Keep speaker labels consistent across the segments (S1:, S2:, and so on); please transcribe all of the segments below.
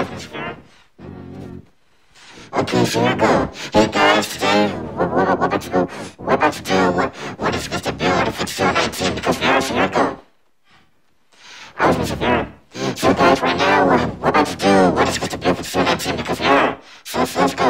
S1: Well, here years ago, hey guys, today we're, What are we're about to do, What are about to do what, what is supposed to do on episode 19 because now it's here year go. I was missing out. So guys, right now we're, we're about to do what is supposed to be on episode 19 because now, so, so let's go.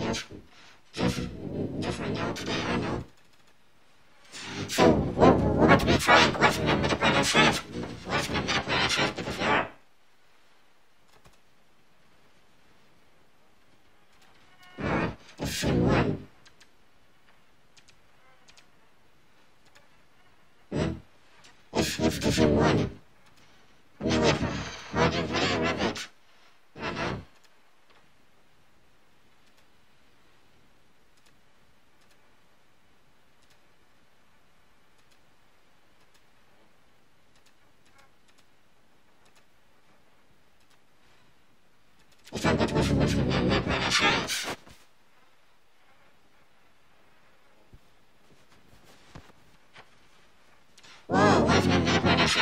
S1: enough. Just, just right now, today, I know. So, what, what we trying? to question name of the brand of science? What's the name of Because there are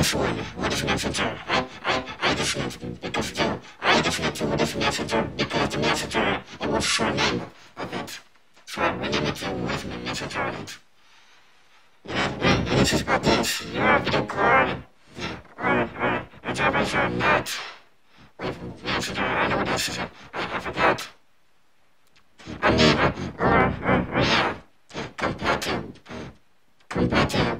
S1: definiere, o definição central. A definição, a questão, a definição, a definição central, e pela definição central, a nossa língua, a mente. Sua limitação, a definição central, a mente. E esses patins, e a vida clara, olha, olha, a trabalhar net. Você já era uma decisão, a verdade. A minha, olha, olha, olha, compatível, compatível.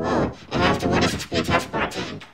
S1: Whoa, and I have to win this to be